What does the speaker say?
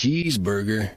cheeseburger.